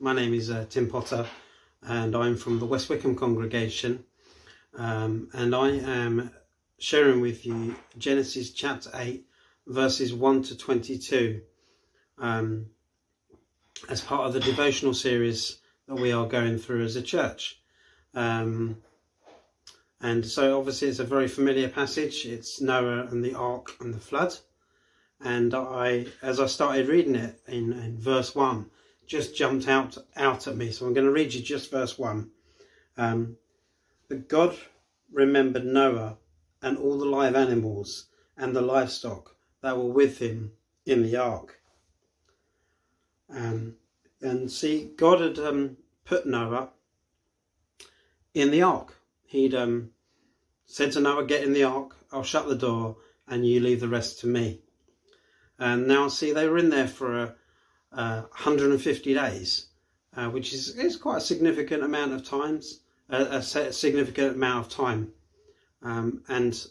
my name is uh, Tim Potter and I'm from the West Wickham congregation um, and I am sharing with you Genesis chapter 8 verses 1 to 22 um, as part of the devotional series that we are going through as a church. Um, and so obviously it's a very familiar passage. It's Noah and the ark and the flood. And I, as I started reading it in, in verse 1, just jumped out out at me. So I'm going to read you just verse 1. Um, that God remembered Noah and all the live animals and the livestock that were with him in the ark. Um, and see, God had um, put Noah in the ark. He'd um, said to Noah, Get in the ark, I'll shut the door, and you leave the rest to me. And now, see, they were in there for a, a 150 days, uh, which is, is quite a significant amount of times, a, a significant amount of time. Um, and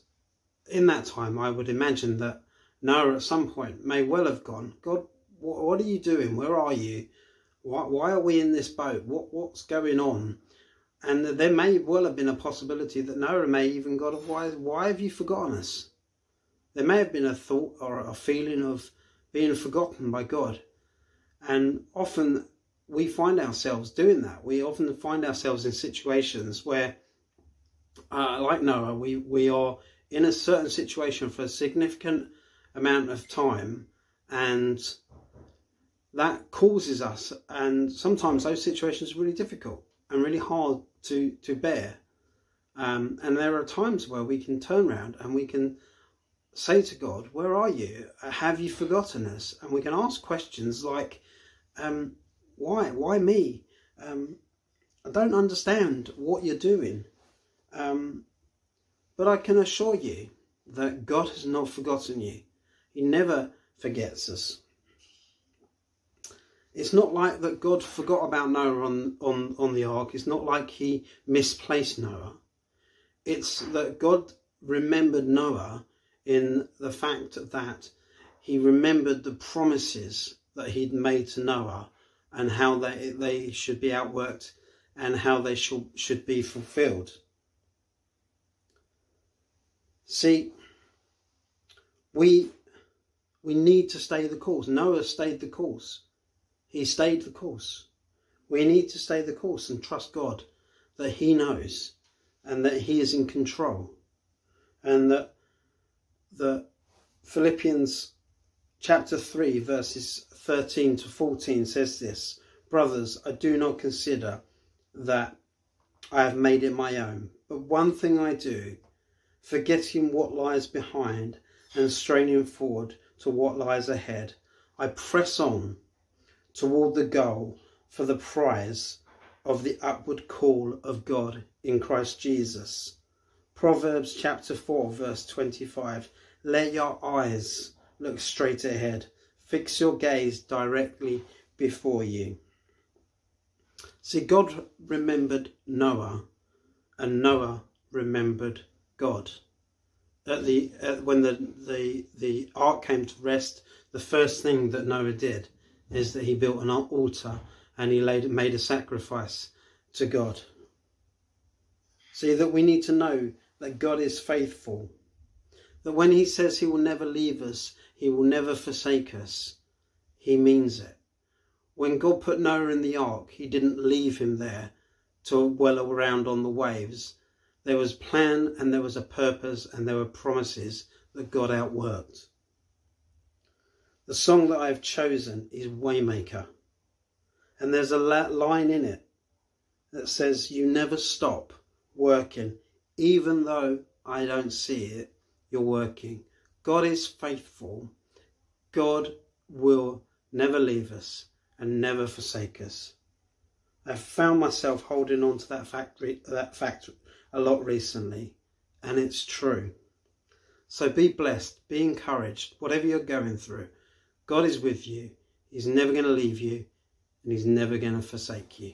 in that time, I would imagine that Noah at some point may well have gone, God, what, what are you doing? Where are you? Why, why are we in this boat? What, what's going on? And there may well have been a possibility that Noah may even got, why, why have you forgotten us? There may have been a thought or a feeling of being forgotten by God. And often we find ourselves doing that. We often find ourselves in situations where, uh, like Noah, we, we are in a certain situation for a significant amount of time and that causes us and sometimes those situations are really difficult and really hard to to bear. Um, and there are times where we can turn around and we can say to god where are you? Have you forgotten us? And we can ask questions like um, why? Why me? Um, i don't understand what you're doing. Um, but i can assure you that god has not forgotten you. He never forgets us. It's not like that God forgot about Noah on, on, on the ark. It's not like he misplaced Noah. It's that God remembered Noah in the fact that he remembered the promises that he'd made to Noah and how they, they should be outworked and how they should, should be fulfilled. See, we, we need to stay the course. Noah stayed the course. He stayed the course. We need to stay the course and trust God that He knows and that He is in control. And that the Philippians chapter 3, verses 13 to 14 says this Brothers, I do not consider that I have made it my own, but one thing I do, forgetting what lies behind and straining forward to what lies ahead, I press on toward the goal for the prize of the upward call of God in Christ Jesus. Proverbs chapter 4, verse 25. Let your eyes look straight ahead. Fix your gaze directly before you. See, God remembered Noah, and Noah remembered God. At the at, when the, the the ark came to rest, the first thing that Noah did is that he built an altar and he laid, made a sacrifice to God. See, that we need to know that God is faithful. That when he says he will never leave us, he will never forsake us, he means it. When God put Noah in the ark, he didn't leave him there to well around on the waves. There was plan and there was a purpose and there were promises that God outworked. The song that I've chosen is Waymaker. And there's a line in it that says, You never stop working, even though I don't see it, you're working. God is faithful. God will never leave us and never forsake us. I've found myself holding on to that fact, that fact a lot recently, and it's true. So be blessed, be encouraged, whatever you're going through. God is with you. He's never going to leave you and he's never going to forsake you.